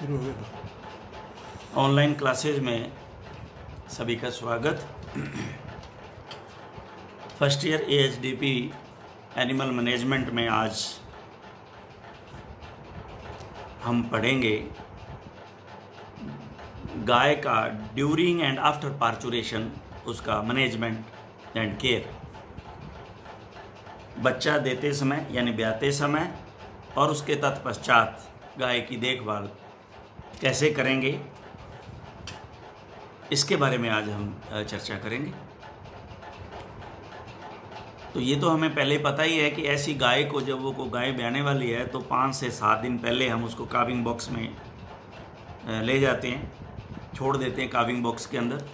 शुरू online classes में सभी का स्वागत। First year A H D P animal management में आज हम पढ़ेंगे गाय का ड्यूरिंग एंड आफ्टर पार्चुरेशन, उसका मैनेजमेंट एंड केयर। बच्चा देते समय, यानी ब्याते समय और उसके तत्पश्चात गाय की देखभाल कैसे करेंगे? इसके बारे में आज हम चर्चा करेंगे। तो ये तो हमें पहले पता ही है कि ऐसी गाय को, जब वो को गाय ब्याने वाली है तो पाँच से सात दिन पहले हम उसको काविंग बॉक्स में ले जाते हैं, छोड़ देते हैं काविंग बॉक्स के अंदर।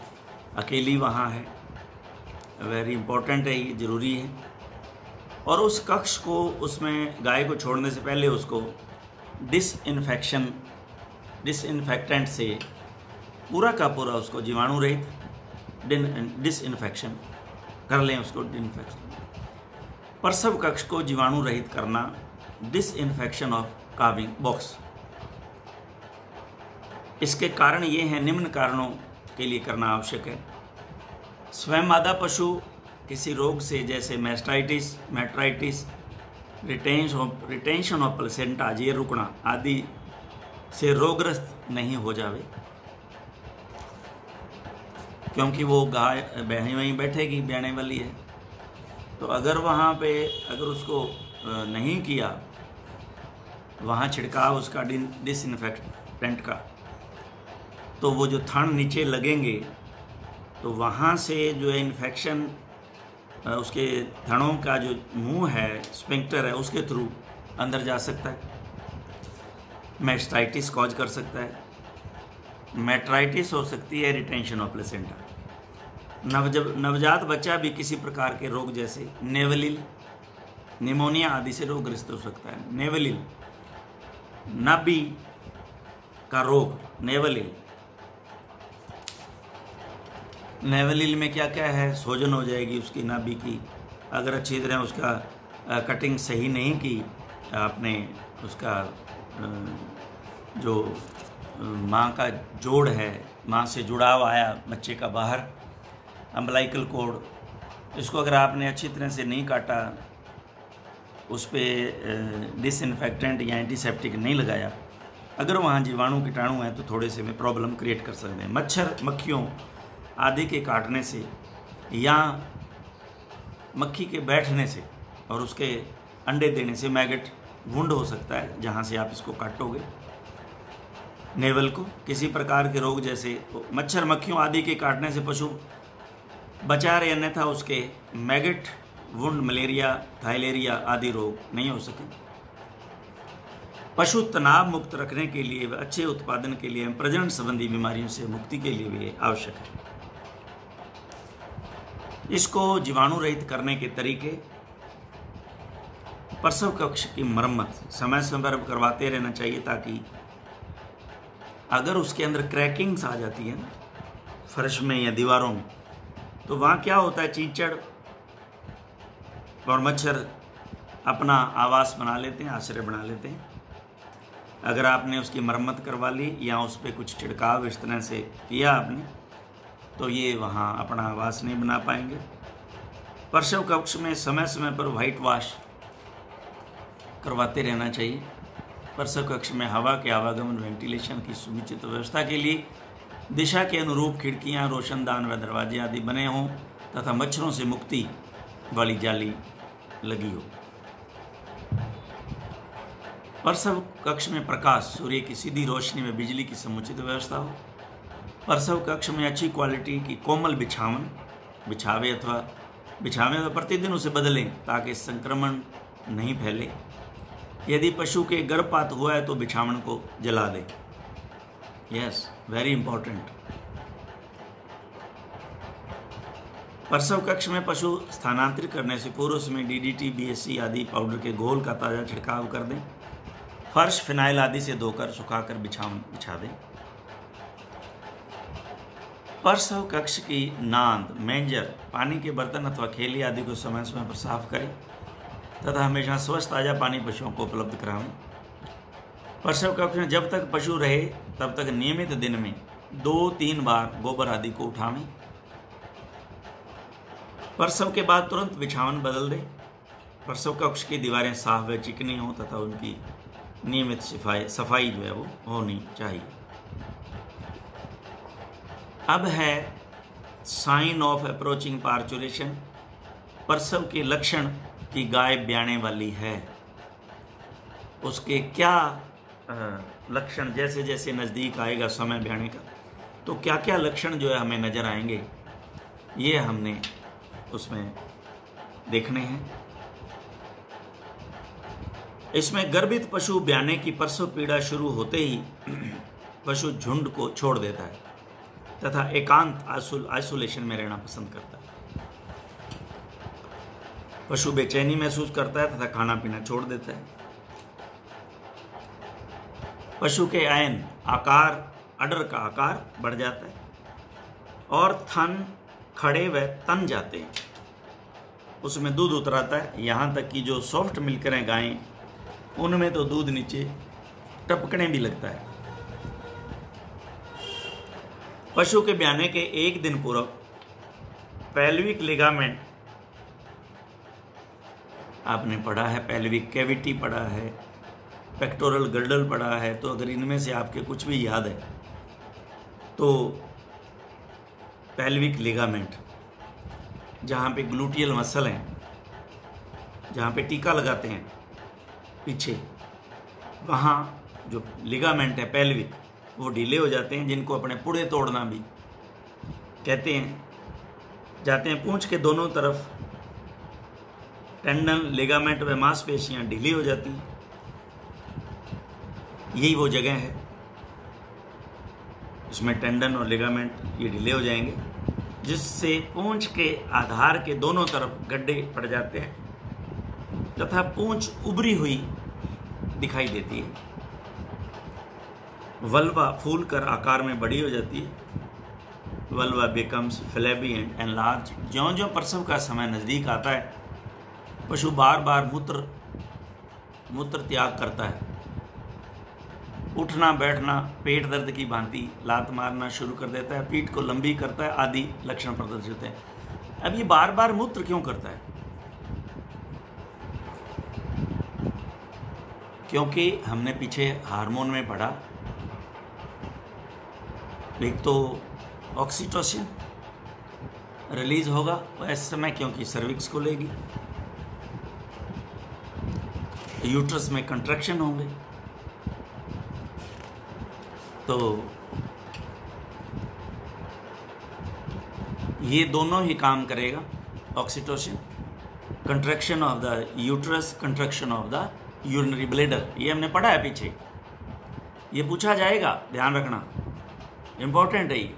अकेली वहाँ है। वेरी इंपॉर्टेंट है, ये ज़रूरी है। और उस कक्ष को, उसमें गाय को छोड़ने से पहले उसको डिसइंफेक्शन डिसइंफेक्टेंट से पूरा का पूरा उसको जीवाणु रहित डिसइनफेक्शन कर लें उसको डिसइंफेक्शन प्रसव कक्ष को जीवाणु रहित करना डिसइंफेक्शन ऑफ़ काविंग बॉक्स इसके कारण ये हैं, निम्न कारणों के लिए करना आवश्यक है। स्वयं मादा पशु किसी रोग से, जैसे mastitis metritis retention of retention of placenta ये रुकना, आदि से रोगग्रस्त नहीं हो जावे। क्योंकि वो गाय, बहनी वहीं बैठेगी ब्याने वाली है। तो अगर वहाँ पे, अगर उसको नहीं किया, वहाँ छिड़काव उसका डिसइनफेक्टेंट का तो वो जो थन नीचे लगेंगे तो वहाँ से जो है इन्फेक्शन उसके थनों का जो मुँह है स्पिंक्टर है, उसके थ्रू अंदर जा सकता है। मेस्टाइटिस कॉज कर सकता है। मेट्राइटिस हो सकती है रिटेंशन ऑफ़ प्लेसेंटा नवज नवजात बच्चा भी किसी प्रकार के रोग जैसे नेवलिल निमोनिया आदि से रोगग्रस्त हो सकता है। नेवलिल नाभि का रोग नेवलिल। नेवलिल में क्या क्या है? सोजन हो जाएगी उसकी नाभि की। अगर अच्छी तरह उसका कटिंग सही नहीं की आपने उसका अ, जो माँ का जोड़ है, माँ से जुड़ाव आया बच्चे का बाहर अम्बलाइकल कोड इसको अगर आपने अच्छी तरह से नहीं काटा, उस पर डिसइनफेक्टेंट या एंटीसेप्टिक नहीं लगाया, अगर वहाँ जीवाणु कीटाणु हैं तो थोड़े से में प्रॉब्लम क्रिएट कर सकते हैं। मच्छर, मक्खियों आदि के काटने से या मक्खी के बैठने से और उसके अंडे देने से मैगट वुंड हो सकता है, जहाँ से आप इसको काटोगे। नेवल को, किसी प्रकार के रोग जैसे मच्छर मक्खियों आदि के काटने से पशु बचा रहे, अन्यथा उसके मैगट, वुंड, मलेरिया, थाइलेरिया आदि रोग नहीं हो सके। पशु तनाव मुक्त रखने के लिए व अच्छे उत्पादन के लिए प्रजनन संबंधी बीमारियों से मुक्ति के लिए भी आवश्यक है। इसको जीवाणु रहित करने के तरीके, प्रसव कक्ष की मरम्मत, समय समय पर करवाते रहना चाहिए ताकि अगर उसके अंदर क्रैकिंग्स आ जाती है ना फर्श में या दीवारों में तो वहाँ क्या होता है? चीचड़ और मच्छर अपना आवास बना लेते हैं, आश्रय बना लेते हैं। अगर आपने उसकी मरम्मत करवा ली या उस पर कुछ छिड़काव इस तरह से किया आपने तो ये वहाँ अपना आवास नहीं बना पाएँगे। प्रसव कक्ष में समय समय पर वाइट वॉश करवाते रहना चाहिए। प्रसव कक्ष में हवा के आवागमन, वेंटिलेशन की सुनिश्चित व्यवस्था के लिए दिशा के अनुरूप खिड़कियाँ, रोशनदान व दरवाजे आदि बने हों तथा मच्छरों से मुक्ति वाली जाली लगी हो। प्रसव कक्ष में प्रकाश, सूर्य की सीधी रोशनी में बिजली की समुचित व्यवस्था हो। प्रसव कक्ष में अच्छी क्वालिटी की कोमल बिछावन, बिछावे अथवा बिछावे अथवा प्रतिदिन उसे बदलें ताकि संक्रमण नहीं फैले। यदि पशु के गर्भपात हुआ है तो बिछावन को जला दें। यस वेरी इंपॉर्टेंट प्रसव कक्ष में पशु स्थानांतरित करने से पूर्व उसमें डीडीटी बीएससी आदि पाउडर के घोल का ताज़ा छिड़काव कर दें। फर्श, फिनाइल आदि से धोकर, सुखाकर बिछावन बिछा दें। प्रसव कक्ष की नांद, मेंजर, पानी के बर्तन अथवा खेली आदि को समय समय पर साफ़ करें। तथा हमेशा स्वच्छ ताज़ा पानी पशुओं को उपलब्ध करावें प्रसव कक्ष में जब तक पशु रहे, तब तक नियमित दिन में दो तीन बार गोबर आदि को उठावें। प्रसव के बाद तुरंत बिछावन बदल दें। प्रसव कक्ष की दीवारें साफ़ व चिकनी हों तथा उनकी नियमित सफ़ाई सफ़ाई जो है वो होनी चाहिए। अब है साइन ऑफ़ अप्रोचिंग पार्चुरेशन प्रसव के लक्षण की गाय ब्याने वाली है। उसके क्या लक्षण जैसे जैसे नज़दीक आएगा समय ब्याने का तो क्या क्या लक्षण जो है हमें नज़र आएँगे, ये हमने उसमें देखने हैं। इसमें गर्भित पशु ब्याने की परसों पीड़ा शुरू होते ही पशु झुंड को छोड़ देता है, तथा एकांत आइसोलेशन में रहना पसंद करता है। पशु बेचैनी महसूस करता है तथा खाना पीना छोड़ देता है। पशु के आयन, आकार, अडर का आकार बढ़ जाता है और थन खड़े व तन जाते हैं। उसमें दूध उतराता है। यहाँ तक कि जो सॉफ्ट मिल्क हैं गायें, उनमें तो दूध नीचे टपकने भी लगता है। पशु के ब्याने के एक दिन पूर्व पैल्विक लिगामेंट आपने पढ़ा है, पैल्विक कैविटी पढ़ा है, पेक्टोरल गर्डल पढ़ा है तो अगर इनमें से आपके कुछ भी याद है तो पैल्विक लिगामेंट, जहाँ पे ग्लूटियल मसल हैं, जहाँ पे टीका लगाते हैं, पीछे, वहाँ जो लिगामेंट है पैल्विक, वो ढीले हो जाते हैं, जिनको अपने पुड़े तोड़ना भी कहते हैं। जाते हैं, पूंछ के दोनों तरफ़ टेंडन लिगामेंट व मांसपेशियाँ ढीली हो जाती हैं। यही वो जगह है। इसमें टेंडन और लिगामेंट ये ढीले हो जाएँगे, जिससे पूंछ के आधार के दोनों तरफ़ गड्ढे पड़ जाते हैं, तथा पूंछ उभरी हुई दिखाई देती है। वल्वा फूल कर आकार में बड़ी हो जाती है। Vulva becomes flabby and and large ज्यो ज्यो प्रसव का समय नज़दीक आता है पशु बार बार मूत्र मूत्र त्याग करता है। उठना, बैठना, पेट दर्द की भांति लात मारना शुरू कर देता है, पीठ को लंबी करता है, आदि लक्षण प्रदर्शित है। अब ये बार बार मूत्र क्यों करता है? क्योंकि हमने पीछे हार्मोन में पढ़ा, एक तो ऑक्सीटोसिन रिलीज़ होगा इस समय क्योंकि सर्विक्स को लेगी। यूट्रस में कंट्रैक्शन होंगे। तो ये दोनों ही काम करेगा oxytocin contraction of the uterus contraction of the urinary bladder ये हमने पढ़ा है पीछे। ये पूछा जाएगा, ध्यान रखना। इम्पोर्टेंट है ये।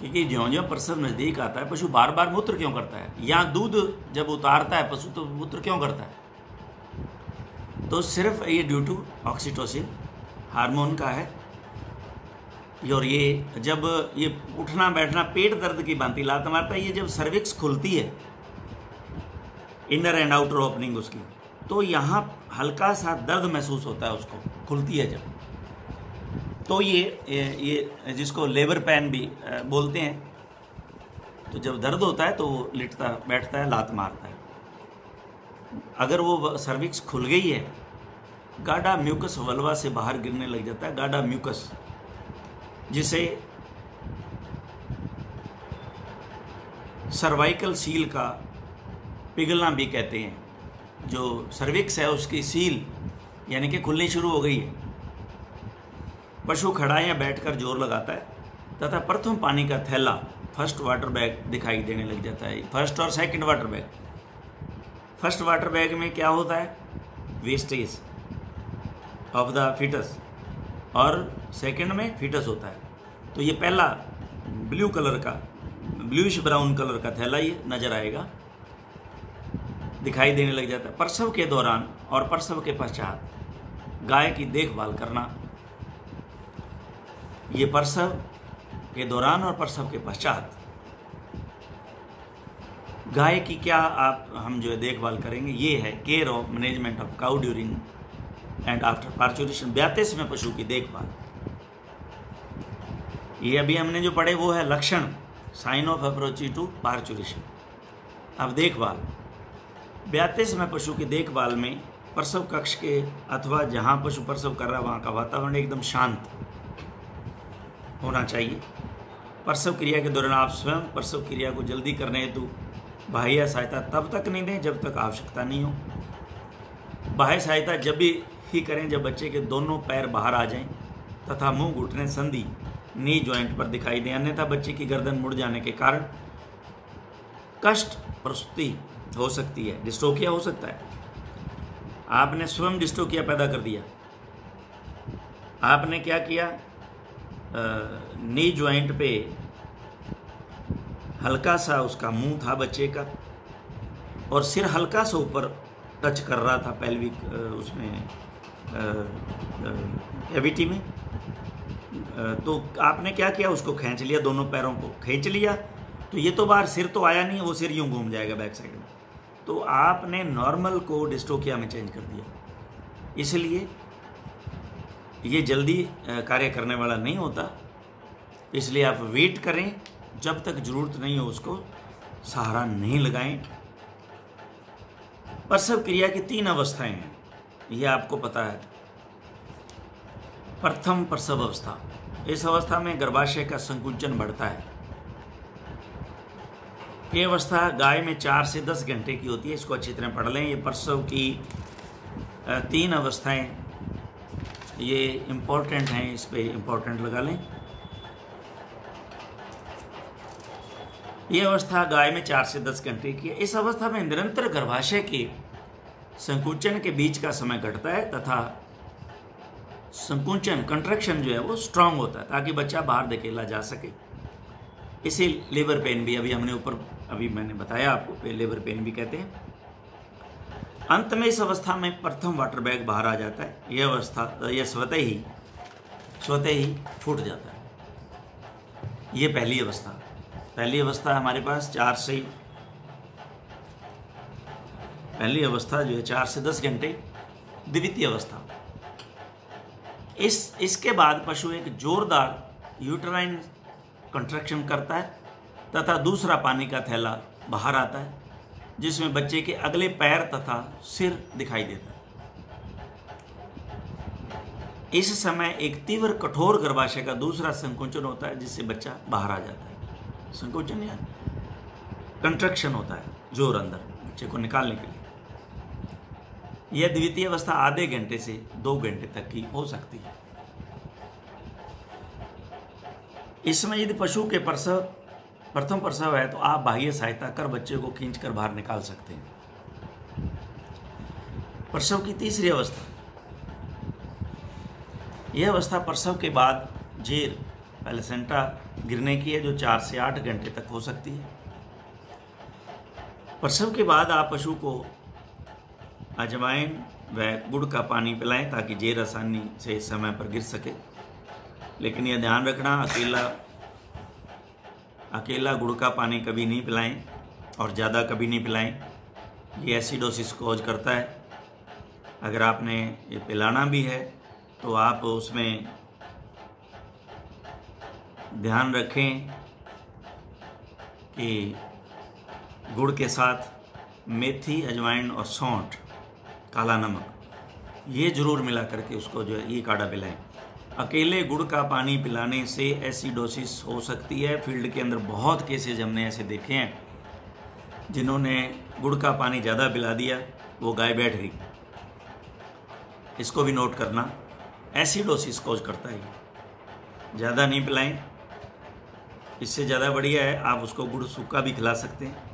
क्योंकि ज्यो ज्यो प्रसव नज़दीक आता है, पशु बार बार मूत्र क्यों करता है? या दूध जब उतारता है, पशु तो मूत्र क्यों करता है? तो सिर्फ़ ये ड्यू टू ऑक्सीटोसिन हार्मोन का है। और ये जब ये उठना बैठना पेट दर्द की भांति लात मारता है, ये जब सर्विक्स खुलती है इनर एंड आउटर ओपनिंग उसकी तो यहाँ हल्का सा दर्द महसूस होता है उसको, खुलती है जब। तो ये ये जिसको लेबर पैन भी बोलते हैं तो जब दर्द होता है तो वो लिटता, बैठता है, लात मारता है। अगर वो सर्विक्स खुल गई है गाढ़ा म्यूकस वलवा से बाहर गिरने लग जाता है, गाढ़ा म्यूकस, जिसे सर्वाइकल सील का पिघलना भी कहते हैं, जो सर्विक्स है उसकी सील, यानी कि खुलनी शुरू हो गई है। पशु खड़ा या बैठकर ज़ोर लगाता है, तथा प्रथम पानी का थैला फ़र्स्ट वाटर बैग दिखाई देने लग जाता है फ़र्स्ट और second water bag first water bag में क्या होता है? वेस्टेज ऑफ़ द फिटस और सेकंड में फिटस होता है। तो ये पहला ब्लू कलर का ब्लूश ब्राउन कलर का थैला ये नज़र आएगा। दिखाई देने लग जाता है। प्रसव के दौरान और प्रसव के पश्चात गाय की देखभाल करना। ये प्रसव के दौरान और प्रसव के पश्चात गाय की क्या आप, हम जो है देखभाल करेंगे, ये है care of management of cow during and after parturition ब्यातीस में पशु की देखभाल। ये अभी हमने जो पढ़े, वो है लक्षण sign of approach to parturition अब देखभाल। ब्यातीस में पशु की देखभाल में प्रसव कक्ष के अथवा जहाँ पशु प्रसव कर रहा है, वहाँ का वातावरण एकदम शांत होना चाहिए। प्रसव क्रिया के दौरान आप स्वयं प्रसव क्रिया को जल्दी करने हेतु बाह्य सहायता तब तक नहीं दें जब तक आवश्यकता नहीं हो। बाह्य सहायता जब भी ही करें जब बच्चे के दोनों पैर बाहर आ जाएँ तथा मुँह घुटने संधि नी ज्वाइंट पर दिखाई दें। अन्यथा बच्चे की गर्दन मुड़ जाने के कारण कष्ट प्रस्तुति हो सकती है डिस्टोकिया हो सकता है। आपने स्वयं डिस्टोकिया पैदा कर दिया। आपने क्या किया? नी ज्वाइंट पे हल्का सा उसका मुँह था बच्चे का और सिर हल्का सा ऊपर टच कर रहा था पेल्विक उसमें कैविटी में? तो आपने क्या किया? उसको खींच लिया, दोनों पैरों को खींच लिया। तो ये तो बाहर सिर तो आया नहीं वो सिर यूँ घूम जाएगा बैक साइड में। तो आपने नॉर्मल को डिस्टोकिया में चेंज कर दिया। इसलिए ये जल्दी कार्य करने वाला नहीं होता। इसलिए आप वेट करें, जब तक ज़रूरत नहीं हो उसको सहारा नहीं लगाएँ। प्रसव क्रिया की तीन अवस्थाएँ हैं। ये आपको पता है। प्रथम प्रसव अवस्था। इस अवस्था में गर्भाशय का संकुचन बढ़ता है। ये अवस्था गाय में चार से दस घंटे की होती है, इसको अच्छी तरह पढ़ लें। ये प्रसव की तीन अवस्थाएँ, ये इम्पोर्टेंट हैं, इस पर इम्पोर्टेंट लगा लें। ये अवस्था गाय में चार से दस घंटे की है। इस अवस्था में निरंतर गर्भाशय के संकुचन के बीच का समय घटता है तथा संकुचन कंट्रक्शन जो है वो स्ट्रांग होता है ताकि बच्चा बाहर धकेला जा सके। इसे लेबर पेन भी अभी हमने ऊपर, अभी मैंने बताया आपको लेबर पेन भी कहते हैं। अंत में इस अवस्था में प्रथम वाटर बैग बाहर आ जाता है। यह अवस्था, यह स्वतः ही स्वतः ही फूट जाता है। ये पहली अवस्था। पहली अवस्था हमारे पास चार से पहली अवस्था जो है चार से दस घंटे, द्वितीय अवस्था। इस, इसके बाद पशु एक जोरदार यूटराइन कंट्रक्शन करता है, तथा दूसरा पानी का थैला बाहर आता है, जिसमें बच्चे के अगले पैर तथा सिर दिखाई देता है। इस समय एक तीव्र कठोर गर्भाशय का दूसरा संकुचन होता है, जिससे बच्चा बाहर आ जाता है। संकुचन या कंट्रक्शन होता है, ज़ोर अंदर, बच्चे को निकालने के लिए। यह द्वितीय अवस्था आधे घंटे से दो घंटे तक की हो सकती है। इसमें यदि पशु के प्रसव प्रथम प्रसव है तो आप बाह्य सहायता कर बच्चे को खींच कर बाहर निकाल सकते हैं। प्रसव की तीसरी अवस्था। यह अवस्था प्रसव के बाद जेर पेलेसेंटा गिरने की है, जो चार से आठ घंटे तक हो सकती है। प्रसव के बाद आप पशु को अजवाइन व गुड़ का पानी पिलाएँ ताकि जेर आसानी से समय पर गिर सके। लेकिन यह ध्यान रखना, अकेला अकेला गुड़ का पानी कभी नहीं पिलाएँ और ज़्यादा कभी नहीं पिलाएँ। ये एसिडोसिस कोज करता है। अगर आपने ये पिलाना भी है तो आप उसमें ध्यान रखें कि गुड़ के साथ मेथी, अजवाइन और सौंठ काला नमक। ये ज़रूर मिला करके उसको जो है, ये काढ़ा पिलाएँ। अकेले गुड़ का पानी पिलाने से एसिडोसिस हो सकती है। फ़ील्ड के अंदर बहुत केसेज हमने ऐसे देखे हैं, जिन्होंने गुड़ का पानी ज़्यादा पिला दिया, वो गाय बैठ गई। इसको भी नोट करना, एसिडोसिस कोज करता है ज़्यादा नहीं पिलाएँ। इससे ज़्यादा बढ़िया है, आप उसको गुड़ सूखा भी खिला सकते हैं।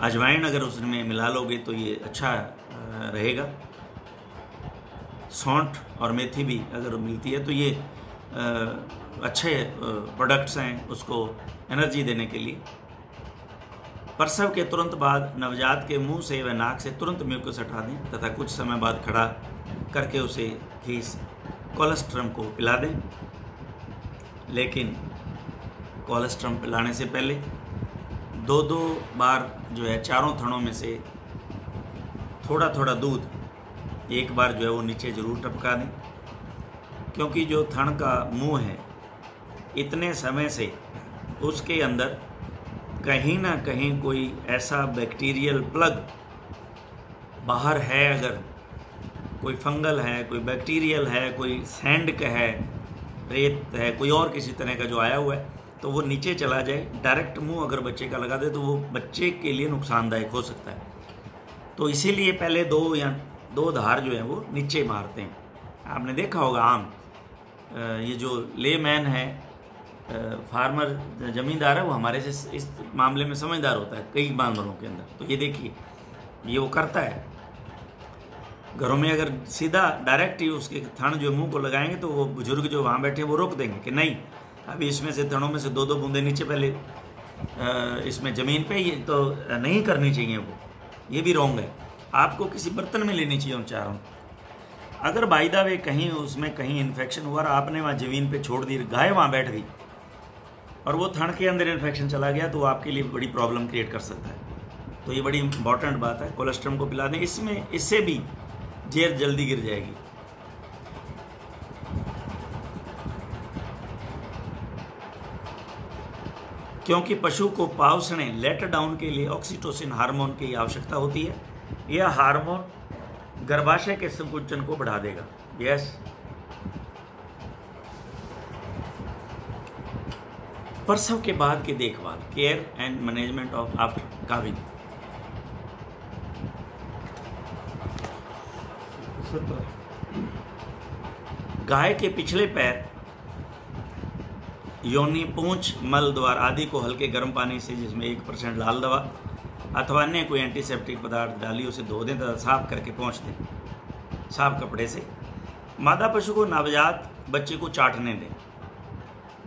अजवाइन अगर उसमें मिला लोगे तो ये अच्छा रहेगा। सौंठ और मेथी भी अगर मिलती है तो ये अच्छे प्रोडक्ट्स हैं उसको एनर्जी देने के लिए। प्रसव के तुरंत बाद नवजात के मुँह से व नाक से तुरंत म्यूकस हटा दें तथा कुछ समय बाद खड़ा करके उसे खीस कोलेस्ट्रम को पिला दें। लेकिन कोलेस्ट्रम पिलाने से पहले दो दो बार जो है, चारों थनों में से थोड़ा थोड़ा दूध एक बार जो है वो नीचे ज़रूर टपका दें क्योंकि जो थन का मुँह है, इतने समय से उसके अंदर कहीं ना कहीं कोई ऐसा बैक्टीरियल प्लग बाहर है अगर, कोई फंगल है, कोई बैक्टीरियल है, कोई सैंड का है रेत है, कोई और किसी तरह का जो आया हुआ है तो वो नीचे चला जाए डायरेक्ट मुँह अगर बच्चे का लगा दे तो वो बच्चे के लिए नुकसानदायक हो सकता है। तो इसीलिए पहले दो या दो धार जो है वो नीचे मारते हैं। आपने देखा होगा आम ये जो ले मैन है फार्मर, ज़मींदार है, वो हमारे से इस मामले में समझदार होता है कई जानवरों के अंदर। तो ये देखिए, ये वो करता है। घरों में अगर सीधा डायरेक्ट ही उसके थन जो मुँह को लगाएँगे तो वो बुज़ुर्ग जो वहाँ बैठे वो रोक देंगे कि नहीं अभी इसमें से थनों में से दो दो बूंदे नीचे पहले इसमें ज़मीन पे ये तो नहीं करनी चाहिए वो। ये भी रोंग है। आपको किसी बर्तन में लेनी चाहिए उन चारों। अगर बाईदा वे कहीं उसमें कहीं इन्फेक्शन हुआ और आपने वहाँ ज़मीन पे छोड़ दी, गाय वहाँ बैठ गई, और वो थन के अंदर इन्फेक्शन चला गया तो आपके लिए बड़ी प्रॉब्लम क्रिएट कर सकता है। तो ये बड़ी इंपॉर्टेंट बात है। कोलेस्ट्रम को पिला दें। इसमें, इससे भी जेर जल्दी गिर जाएगी। क्योंकि पशु को पाउसने लेटर डाउन के लिए ऑक्सीटोसिन हार्मोन की आवश्यकता होती है। यह हार्मोन गर्भाशय के संकुचन को बढ़ा देगा। यस प्रसव के बाद की देखभाल care and management of after calving गाय के पिछले पैर योनि पूंछ, मल द्वार आदि को हल्के गर्म पानी से, जिसमें एक परसेंट लाल दवा अथवा अन्य कोई एंटीसेप्टिक पदार्थ डाली उसे धो दें तथा साफ़ करके पहुँच दें। साफ़ कपड़े से। मादा पशु को नवजात बच्चे को चाटने दें।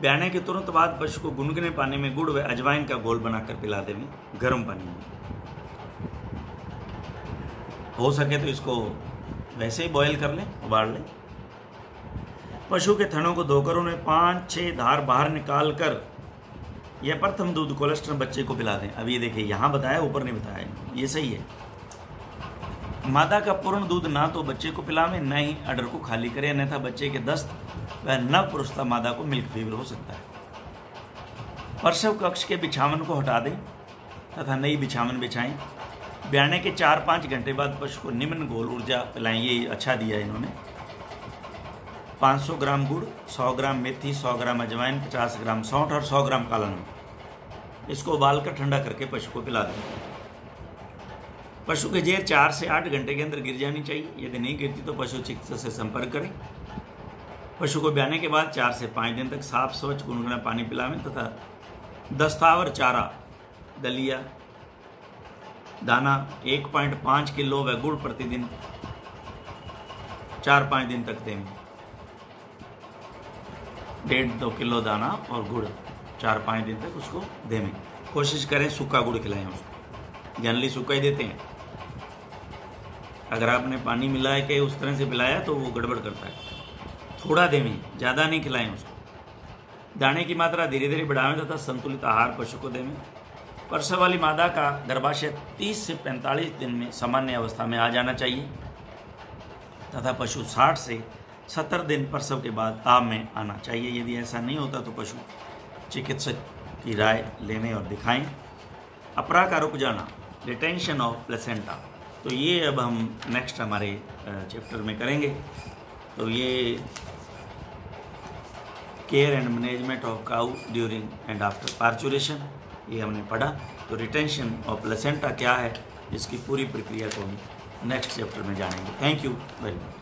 ब्याने के तुरंत बाद पशु को गुनगुने पानी में गुड़ व अजवाइन का घोल बनाकर पिला दें गर्म पानी में। हो सके तो इसको वैसे ही बॉयल कर लें, उबाल लें। पशु के थनों को धोकर उन्हें पाँच छः धार बाहर निकाल कर यह प्रथम दूध कोलेस्ट्रॉल बच्चे को पिला दें। अब ये देखिए, यहाँ बताया, ऊपर नहीं बताया। ये सही है। मादा का पूर्ण दूध ना तो बच्चे को पिलावे, न ही अडर को खाली करे। अन्यथा बच्चे के दस्त व न पुरुषता मादा को मिल्क फीवर हो सकता है। प्रसव कक्ष के बिछावन को हटा दें तथा नई बिछावन बिछाएँ। ब्याने के चार पाँच घंटे बाद पशु को निम्न गोल ऊर्जा पिलाएँ, ये अच्छा दिया इन्होंने। 500 ग्राम गुड़ 100 ग्राम मेथी 100 ग्राम अजवाइन 50 ग्राम सौंठ और 100 ग्राम काला नमक। इसको उबाल कर ठंडा करके पशु को पिला दें। पशु के जेर चार से आठ घंटे के अंदर गिर जानी चाहिए। यदि नहीं गिरती तो पशु चिकित्सक से संपर्क करें। पशु को ब्याने के बाद चार से पाँच दिन तक साफ़, स्वच्छ, गुनगुना पानी पिलावें तथा दस्तावर, चारा, दलिया, दाना 1.5 किलो व गुड़ प्रतिदिन चार पाँच दिन तक दें। डेढ़ दो किलो दाना और गुड़, चार पाँच दिन तक उसको दें कोशिश करें सूखा गुड़ खिलाएँ उसको। जनरली सूखा ही देते हैं। अगर आपने पानी मिला के उस तरह से पिलाया तो वो गड़बड़ करता है। थोड़ा दें ज़्यादा नहीं खिलाएँ उसको। दाने की मात्रा धीरे धीरे बढ़ावें तथा संतुलित आहार पशु को देवें प्रसव वाली मादा का गर्भाशय 30 से 45 दिन में सामान्य अवस्था में आ जाना चाहिए। तथा पशु 60 से 70 दिन प्रसव के बाद ताप में आना चाहिए। यदि ऐसा नहीं होता तो पशु चिकित्सक की राय लेने और दिखाएँ। अपरा का रुक जाना रिटेंशन ऑफ़ प्लेसेंटा तो ये अब हम नेक्स्ट हमारे चैप्टर में करेंगे। तो ये care and management of cow during and after parturition ये हमने पढ़ा। तो रिटेंशन ऑफ़ प्लेसेंटा क्या है, इसकी पूरी प्रक्रिया को हम नेक्स्ट चैप्टर में जानेंगे। Thank you very much